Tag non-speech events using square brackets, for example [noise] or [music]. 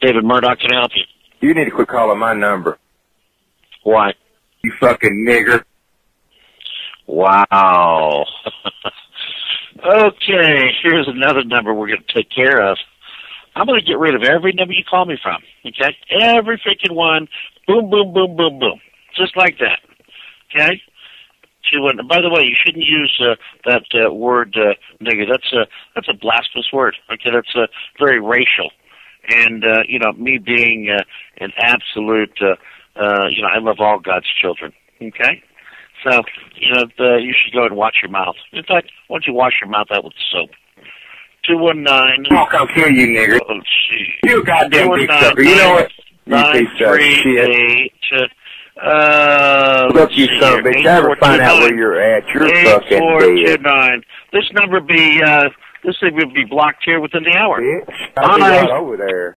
David Murdoch can help you. You need to quit calling my number. Why? You fucking nigger. Wow. [laughs] okay, here's another number we're going to take care of. I'm going to get rid of every number you call me from. Okay? Every freaking one. Boom, boom, boom, boom, boom. Just like that. Okay? By the way, you shouldn't use uh, that uh, word uh, nigger. That's a that's a blasphemous word. Okay, that's uh, very racial. And uh, you know, me being uh, an absolute, uh, uh, you know, I love all God's children. Okay, so you know, the, you should go and wash your mouth. In fact, why don't you wash your mouth out with soap? Two one nine. I'll come kill you, nigger. Oh, gee. You goddamn big sucker. You know what? Nine three eight. Uh, uh, Look, you son of a bitch. I ever find out where you're at. You're Eight fucking four two nine. This number be uh, this thing would be blocked here within the hour. Bitch. I'll be right over there.